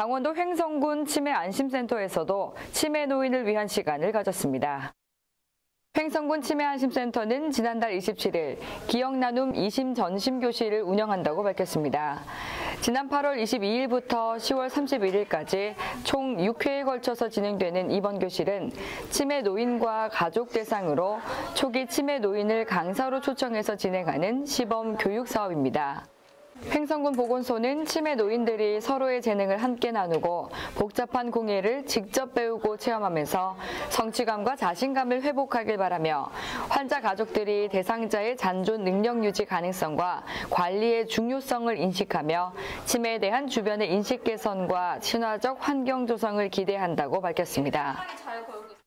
강원도 횡성군 치매 안심센터에서도 치매 노인을 위한 시간을 가졌습니다. 횡성군 치매안심센터는 지난달 27일 기억나눔 이심 전심교실을 운영한다고 밝혔습니다. 지난 8월 22일부터 10월 31일까지 총 6회에 걸쳐서 진행되는 이번 교실은 치매 노인과 가족 대상으로 초기 치매 노인을 강사로 초청해서 진행하는 시범 교육 사업입니다. 횡성군 보건소는 치매 노인들이 서로의 재능을 함께 나누고 복잡한 공예를 직접 배우고 체험하면서 성취감과 자신감을 회복하길 바라며 환자 가족들이 대상자의 잔존 능력 유지 가능성과 관리의 중요성을 인식하며 치매에 대한 주변의 인식 개선과 친화적 환경 조성을 기대한다고 밝혔습니다.